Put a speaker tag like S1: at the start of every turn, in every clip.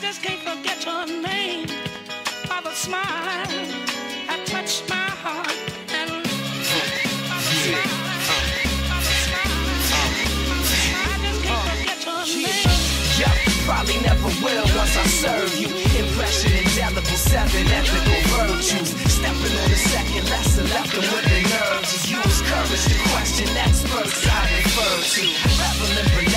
S1: just can't forget your name. By smile that touched my heart. And just.
S2: Probably never will once I serve you. Impression indelible, seven ethical virtues. Stepping on the second lesson, left them with the nerves. Is use courage to question experts I refer to. Reveling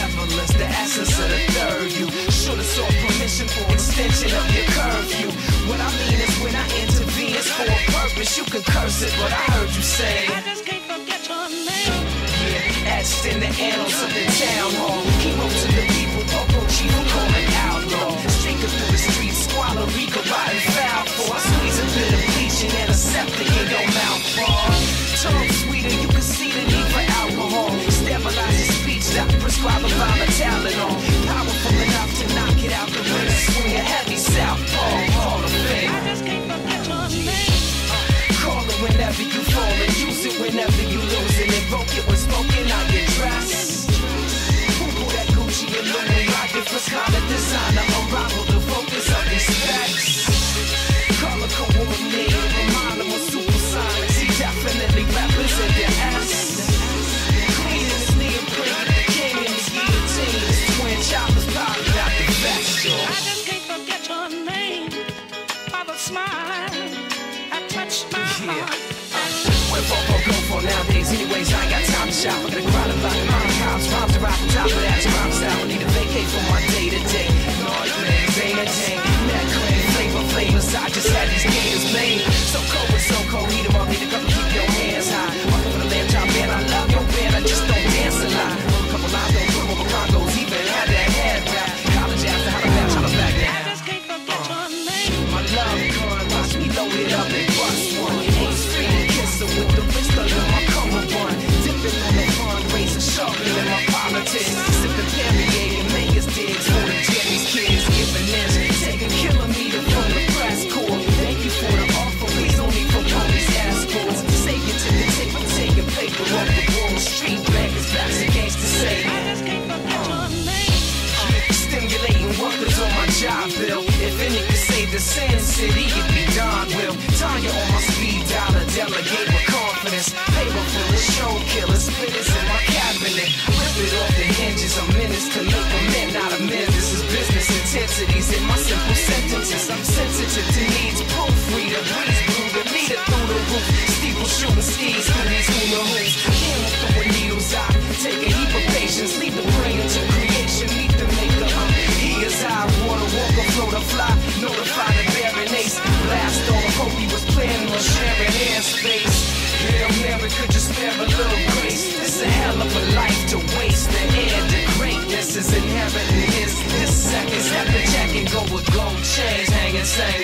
S2: benevolence, the essence of the third you. Should've sought permission for extension of your curfew. What I mean is when I intervene, it's for a purpose. You can curse it, but I heard you say.
S1: I just can't forget your name.
S2: Yeah, etched in the annals of the town hall. He wrote to the people, Popo Chief, call an outlaw. Streaking through the streets, squalor, Rico, riding nowadays? Anyways, I got time to shop. I gotta grind about the mountain cops. Rhymes to rock on top workers job bill. If any could save the Sin City, it'd be Don Will. Tanya on my speed dial, a delegate with confidence. Paper the show killers, spitters in my cabinet. Rip it off the hinges, a menace to make a men, not a men. This is business intensities in my simple sentences. I'm sensitive to needs, proofreader, breeze brooder, leader through the roof. Steeple shooting skis through these hula hoops. Camel throwing needles out, take float, or fly, notify the baron ace. Blast on, hope he was planning on sharing airspace. Hail Mary, could spare a little grace? This a hell of a life to waste. The heir to greatness is inherent in his. This second's epic check and go with gold chains hanging, singing.